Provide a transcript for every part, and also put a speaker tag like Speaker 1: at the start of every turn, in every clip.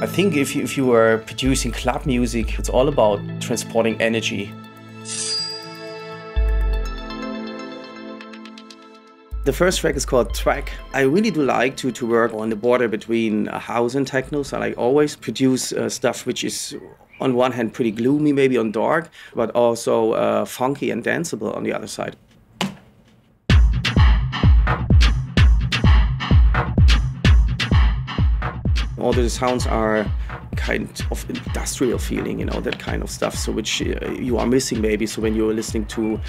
Speaker 1: I think if you, if you are producing club music, it's all about transporting energy. The first track is called Thwack. I really do like to, to work on the border between house and techno, so I always produce uh, stuff which is on one hand pretty gloomy, maybe on dark, but also uh, funky and danceable on the other side. All the sounds are kind of industrial feeling, you know, that kind of stuff. So which uh, you are missing maybe. So when you're listening to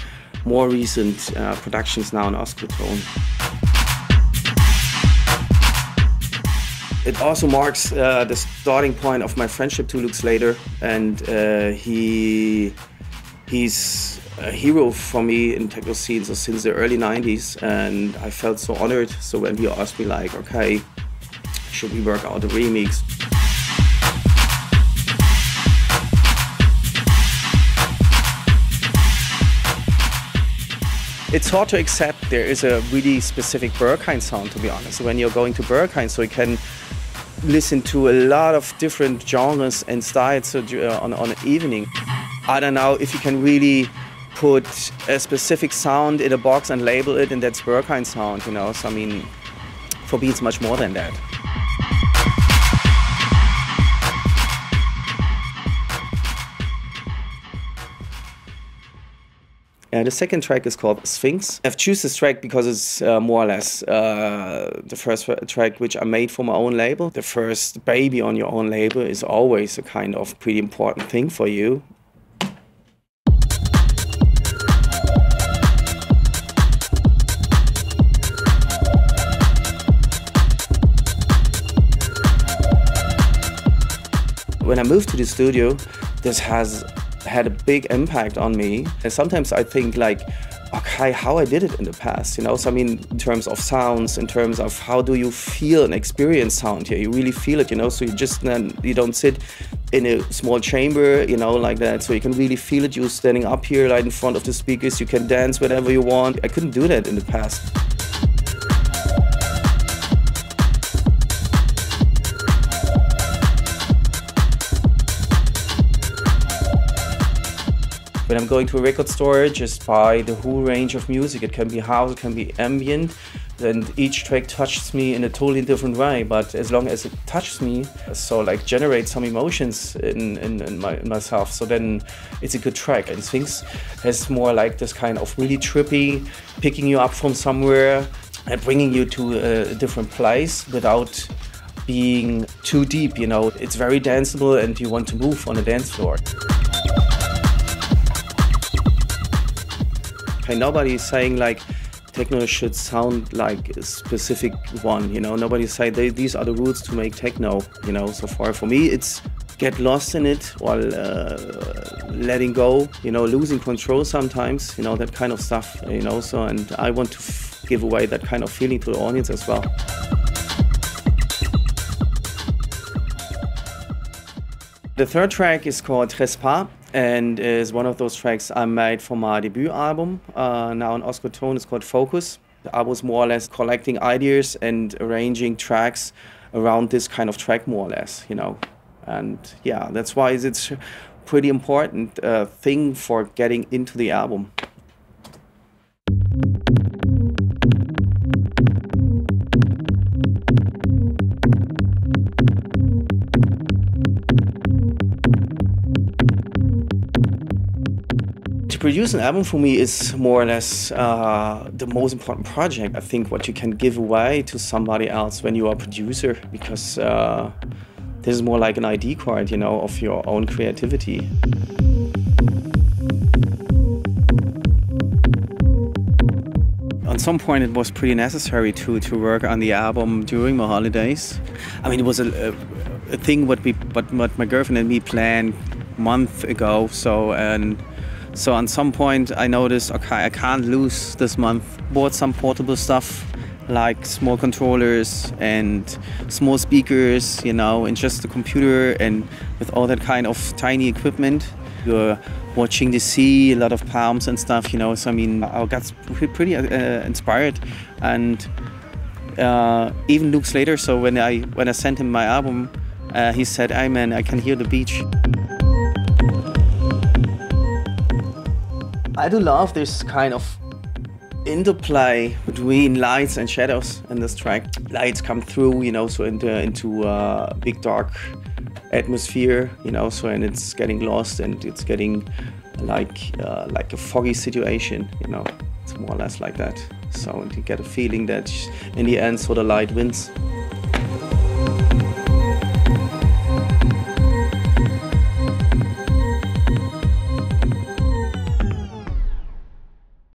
Speaker 1: more recent uh, productions now on Ostgut Ton. It also marks uh, the starting point of my friendship to Luke Slater, and uh, he he's a hero for me in techno scenes since the early 90s, and I felt so honored. So when he asked me like, okay, should we work out a remix? It's hard to accept there is a really specific Berghain sound, to be honest. When you're going to Berghain, so you can listen to a lot of different genres and styles uh, on, on an evening. I don't know if you can really put a specific sound in a box and label it, and that's Berghain sound, you know. So, I mean, for me, it's much more than that. Uh, the second track is called Sphinx. I've choose this track because it's uh, more or less uh, the first track which I made for my own label. The first baby on your own label is always a kind of pretty important thing for you. When I moved to the studio, this has had a big impact on me. And sometimes I think like, okay, how I did it in the past, you know? So I mean, in terms of sounds, in terms of how do you feel and experience sound here? You really feel it, you know? So you just then you don't sit in a small chamber, you know, like that. So you can really feel it. You're standing up here, right in front of the speakers. You can dance whatever you want. I couldn't do that in the past. When I'm going to a record store, just buy the whole range of music. It can be house, it can be ambient, and each track touches me in a totally different way. But as long as it touches me, so like generate some emotions in, in, in, my, in myself, so then it's a good track. And Sphinx has more like this kind of really trippy, picking you up from somewhere and bringing you to a different place without being too deep, you know. It's very danceable and you want to move on a dance floor. Nobody is saying like techno should sound like a specific one, you know. Nobody's saying these are the rules to make techno, you know. So far, for me, it's get lost in it while uh, letting go, you know, losing control sometimes, you know, that kind of stuff, you know. So, and I want to give away that kind of feeling to the audience as well. The third track is called Trespass and is one of those tracks I made for my debut album. Uh, now on Ostgut Ton, it's called Fokus. I was more or less collecting ideas and arranging tracks around this kind of track, more or less, you know. And yeah, that's why it's pretty important uh, thing for getting into the album. Produce an album for me is more or less uh, the most important project. I think what you can give away to somebody else when you are a producer, because uh, this is more like an ID card, you know, of your own creativity. At some point, it was pretty necessary to to work on the album during my holidays. I mean, it was a, a, a thing what we, what, what my girlfriend and me planned month ago. So and so at some point I noticed, okay, I can't lose this month. Bought some portable stuff like small controllers and small speakers, you know, and just the computer and with all that kind of tiny equipment. You're watching the sea, a lot of palms and stuff, you know. So I mean, I got pretty uh, inspired, and uh, even Luke Slater. So when I when I sent him my album, uh, he said, "Hey man, I can hear the beach." I do love this kind of interplay between lights and shadows in this track. Lights come through, you know, so into into a big dark atmosphere, you know, so and it's getting lost and it's getting like uh, like a foggy situation, you know. It's more or less like that. So you get a feeling that in the end, so the light wins.